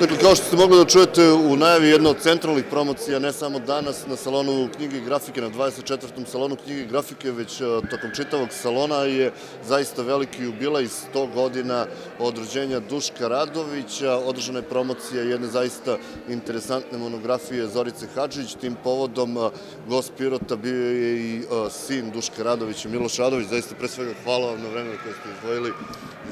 Dakle, kao što ste mogli da čujete u najavi jedna od centralnih promocija, ne samo danas na salonu knjige i grafike, na 24. salonu knjige i grafike, već e, tokom čitavog salona je zaista veliki jubilej 100 godina od rođenja Duška Radovića. Održana je promocija jedne zaista interesantne monografije Zorice Hadžić. Tim povodom e, gost Pirota bio je i e, sin Duška Radovića, Miloš Radović. Zaista pre svega hvala vam na vreme koje ste izdvojili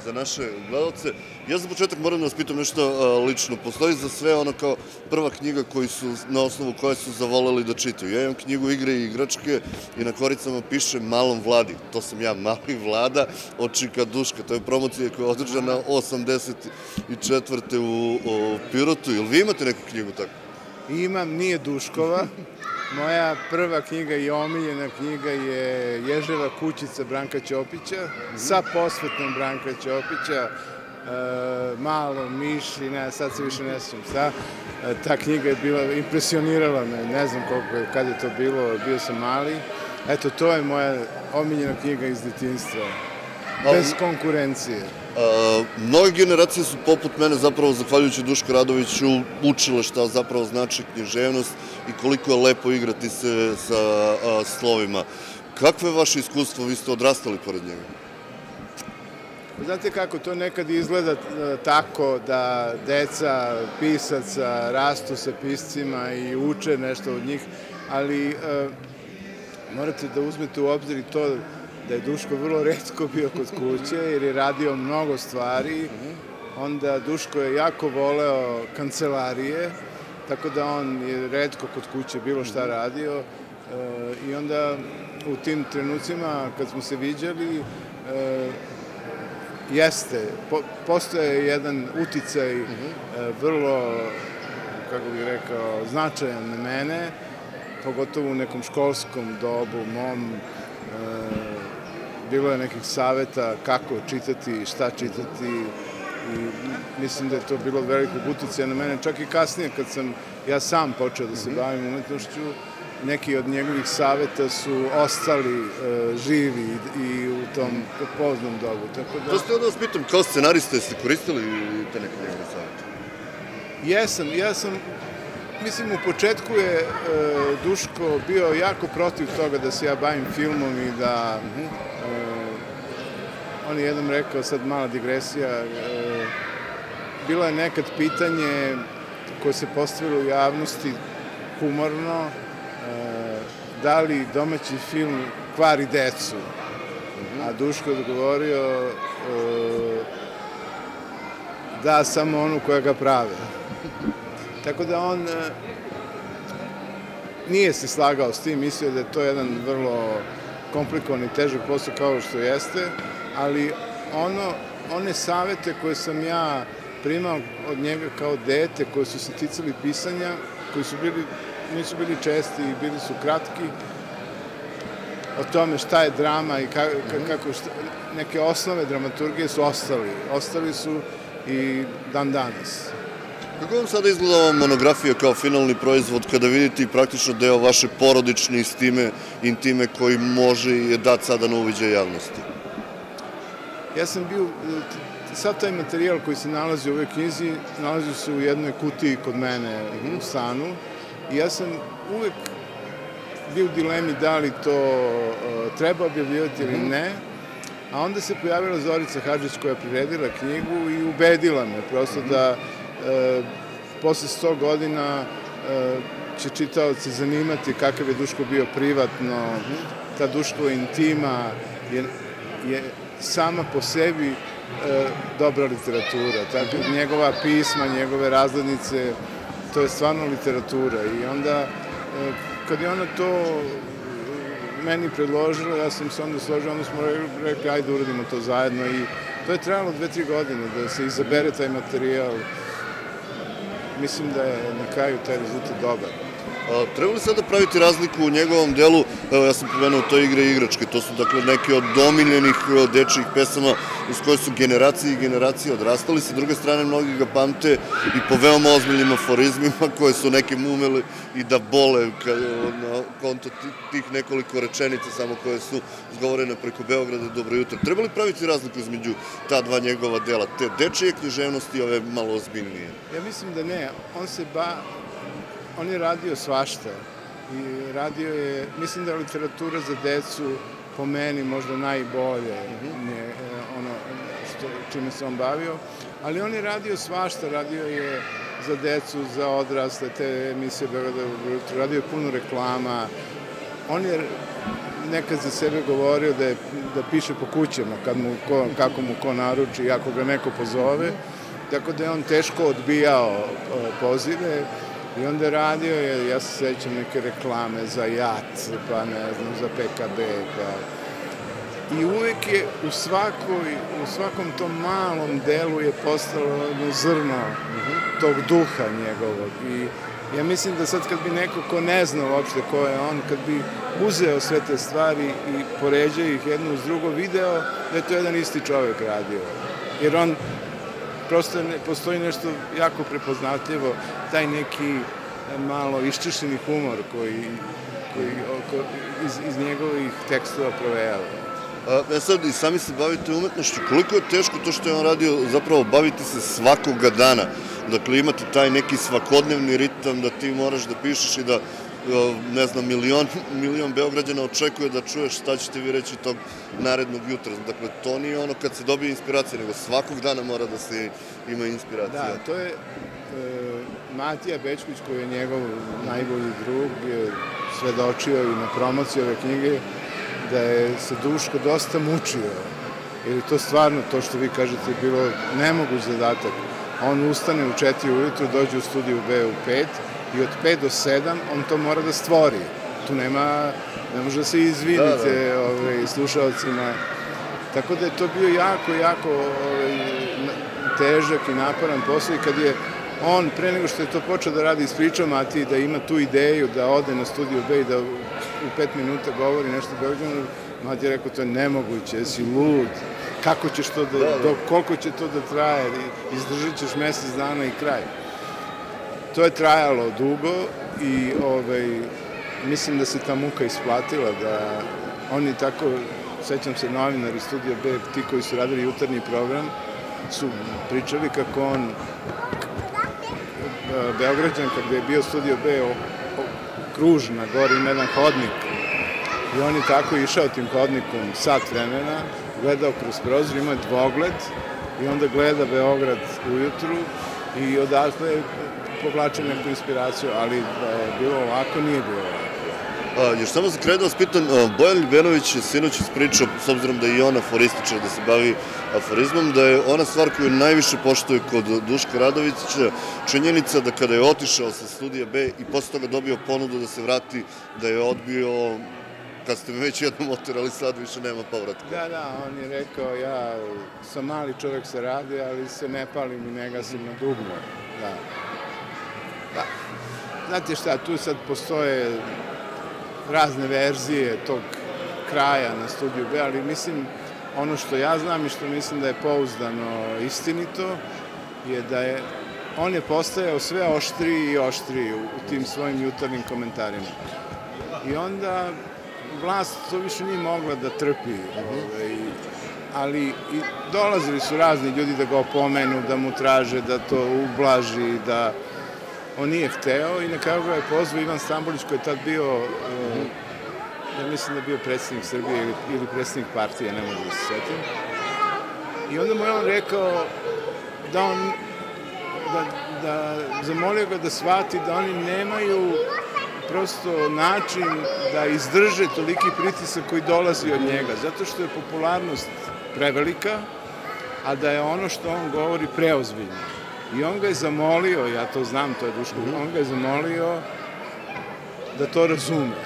za naše gledalce. Ja za početak moram da vas pitam nešto lično. Postoji za sve ono kao prva knjiga koji su, na osnovu koje su zavoleli da čitaju. Ja imam knjigu Igre i igračke i na koricama piše Malom Vladi. To sam ja, Mali Vlada od Čika Duška. To je promocija koja je održana 84. u, u Pirotu. Jel vi imate neku knjigu tako? Imam, nije Duškova. Moja prva knjiga i omiljena knjiga je Ježeva kućica Branka Ćopića, sa posvetnom Branka Ćopića, malo miš i ne, sad se više ne sjećam šta. E, ta knjiga je bila, impresionirala me, ne znam koliko, kad je to bilo, bio sam mali. Eto, to je moja omiljena knjiga iz detinstva. Bez konkurencije. A, mnoge generacije su poput mene zapravo, zahvaljujući Duško Radoviću, učile šta zapravo znači književnost i koliko je lepo igrati se sa slovima. Kakve je vaše iskustvo? Vi ste odrastali pored njega. Znate kako, to nekad izgleda tako da deca pisaca rastu sa piscima i uče nešto od njih, ali e, morate da uzmete u obzir i to da je Duško vrlo redko bio kod kuće jer je radio mnogo stvari. Onda Duško je jako voleo kancelarije, tako da on je redko kod kuće bilo šta radio. E, I onda u tim trenucima kad smo se viđali, e, jeste, po, postoje jedan uticaj e, vrlo, kako bih rekao, značajan na mene, pogotovo u nekom školskom dobu, mom bilo je nekih saveta kako čitati, šta čitati i mislim da je to bilo velikog uticaja na mene. Čak i kasnije kad sam ja sam počeo da se bavim umetnošću, neki od njegovih saveta su ostali uh, živi i u tom poznom dobu. Tako da... To ste onda vas pitam, kao scenariste ste koristili te neke njegove savete? Jesam, ja sam Mislim, u početku je e, Duško bio jako protiv toga da se ja bavim filmom i da e, on je jednom rekao, sad mala digresija, e, bilo je nekad pitanje koje se postavilo u javnosti humorno, e, da li domaći film kvari decu. A Duško je odgovorio e, da samo onu koja ga prave. Tako da on e, nije se slagao s tim, mislio da je to jedan vrlo komplikovan i težak posao kao što jeste, ali ono, one savete koje sam ja primao od njega kao dete, koje su se ticali pisanja, koji su bili, nisu bili česti i bili su kratki, o tome šta je drama i kako, kako šta, neke osnove dramaturgije su ostali. Ostali su i dan danas. Kako vam sada izgleda ova monografija kao finalni proizvod kada vidite i praktično deo vaše porodične istime, intime koji može i je dat sada na uviđaj javnosti? Ja sam bio, sav taj materijal koji se nalazi u ovoj knjizi, nalazi se u jednoj kutiji kod mene u stanu i ja sam uvek bio u dilemi da li to uh, treba objavljivati ili ne, a onda se pojavila Zorica Hadžić koja je priredila knjigu i ubedila me prosto da e, posle 100 godina e, će čitaoci zanimati kakav je Duško bio privatno, ta Duškova intima je, je sama po sebi e, dobra literatura. Tako, njegova pisma, njegove razglednice, to je stvarno literatura. I onda, e, kad je ona to meni predložila, ja sam se onda složio, onda smo rekli, ajde uradimo to zajedno i to je trebalo dve, tri godine da se izabere taj materijal. Mislim da je na kraju taj rezultat dobar. A, treba li praviti razliku u njegovom delu evo ja sam pomenuo to igre i igračke, to su dakle neke od domiljenih e, dečijih pesama uz koje su generacije i generacije odrastali, sa druge strane mnogi ga pamte i po veoma ozbiljnim aforizmima koje su nekim umeli i da bole na konto tih nekoliko rečenica samo koje su izgovorene preko Beograda dobro jutro. Treba li praviti razliku između ta dva njegova dela, te dečije književnosti i ove malo ozbiljnije? Ja mislim da ne. On se ba... On je radio svašta. I radio je, mislim da je literatura za decu po meni možda najbolje mm -hmm. je, ono što, čime se on bavio, ali on je radio svašta, radio je za decu, za odrasle, te emisije Beograda u radio je puno reklama. On je nekad za sebe govorio da, je, da piše po kućama, kad mu ko, kako mu ko naruči, ako ga neko pozove, tako da je on teško odbijao pozive i onda radio, je, ja se sećam neke reklame za JAT, pa ne znam, za PKB, pa i uvek je u svakoj, u svakom tom malom delu je postalo jedno zrno tog duha njegovog i ja mislim da sad kad bi neko ko ne zna uopšte ko je on, kad bi uzeo sve te stvari i poređao ih jedno uz drugo, video da je to jedan isti čovek radio. Jer on, prosto ne, postoji nešto jako prepoznatljivo, taj neki malo iščešljeni humor koji, koji oko, iz, iz njegovih tekstova provejava. E sad, i sami se bavite umetnošću. Koliko je teško to što je on radio, zapravo baviti se svakoga dana? Dakle, imati taj neki svakodnevni ritam da ti moraš da pišeš i da ne znam, milion, milion Beograđana očekuje da čuješ šta ćete vi reći tog narednog jutra. Dakle, to nije ono kad se dobije inspiracija, nego svakog dana mora da se ima inspiracija. Da, to je e, Matija Bečković, koji je njegov najbolji drug, je svedočio i na promociji ove knjige, da je se Duško dosta mučio. Jer je to stvarno, to što vi kažete, bilo nemoguć zadatak. On ustane u 4 ujutru, dođe u studiju B u 5 i od 5 do 7 on to mora da stvori. Tu nema, ne može da se izvinite da, da. Ovaj, slušalcima. Tako da je to bio jako, jako ovaj, težak i naporan posao i kad je on, pre nego što je to počeo da radi, ispričao Mati da ima tu ideju da ode na studiju B i da u pet minuta govori nešto Beograđanu, Mati je rekao, to je nemoguće, jesi lud, kako ćeš to da, da, da. Do, koliko će to da traje, izdržat ćeš mesec dana i kraj. To je trajalo dugo i ovaj, mislim da se ta muka isplatila, da oni tako, sećam se novinari Studio B, ti koji su radili jutarnji program, su pričali kako on Beograđan, kada je bio Studio B, o, o, kruž na gori ima jedan hodnik. I on je tako išao tim hodnikom sat vremena, gledao kroz prozor, ima dvogled i onda gleda Beograd ujutru i odatle povlače neku inspiraciju, ali da je bilo ovako, nije bilo ovako. A, još samo za kraj da vas pitan, Bojan Ljubenović je sinoć ispričao, s obzirom da je i on aforističar, da se bavi aforizmom, da je ona stvar koju najviše poštoje kod Duška Radovića, činjenica da kada je otišao sa studija B i posle toga dobio ponudu da se vrati, da je odbio kad ste me već jednom oterali, sad više nema povratka. Da, da, on je rekao, ja sam mali čovek se radi, ali se ne palim i ne gasim na dugme. Da. Znate šta, tu sad postoje razne verzije tog kraja na studiju B, ali mislim, ono što ja znam i što mislim da je pouzdano istinito, je da je on je postajao sve oštriji i oštriji u, u tim svojim jutarnim komentarima. I onda vlast to više nije mogla da trpi. Ovaj, ali i dolazili su razni ljudi da ga opomenu, da mu traže da to ublaži, da on nije hteo i na kraju ga je pozvao Ivan Stambolić koji je tad bio, uh, ja mislim da je bio predsednik Srbije ili predsednik partije, ne mogu da se setim. I onda mu je on rekao da on, da, da zamolio ga da shvati da oni nemaju prosto način da izdrže toliki pritisak koji dolazi od njega, zato što je popularnost prevelika, a da je ono što on govori preozbiljno. I on ga je zamolio, ja to znam, to je Duško, mm -hmm. on ga je zamolio da to razume,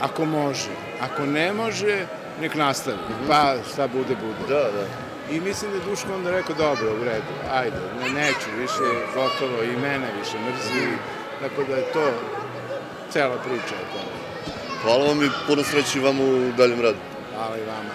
ako može. Ako ne može, nek nastavi, mm -hmm. pa šta bude, bude. Da, da. I mislim da je Duško onda rekao, dobro, u redu, ajde, ne, neću, više gotovo, i mene više mrzi, tako da je to cela priča o tome. Hvala vam i puno sreći vam u daljem radu. Hvala i vama.